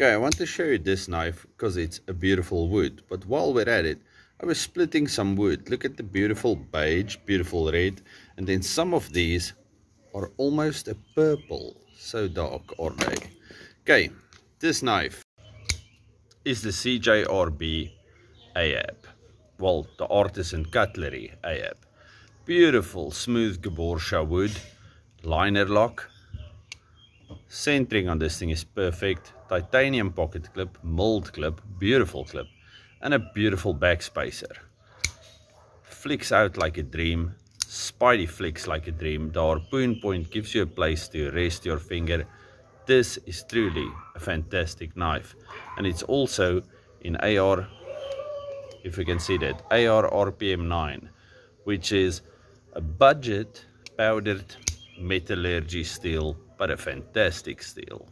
Okay, I want to show you this knife because it's a beautiful wood. But while we're at it, I was splitting some wood. Look at the beautiful beige, beautiful red. And then some of these are almost a purple. So dark are they. Okay, this knife is the CJRB Ahab. Well, the Artisan Cutlery Ahab. Beautiful, smooth Gabor wood. Liner lock. Centering on this thing is perfect. Titanium pocket clip, mold clip, beautiful clip. And a beautiful backspacer. Flicks out like a dream. Spidey flicks like a dream. The harpoon point gives you a place to rest your finger. This is truly a fantastic knife. And it's also in AR, if you can see that, AR RPM 9, which is a budget powdered metallurgy steel, but a fantastic steel.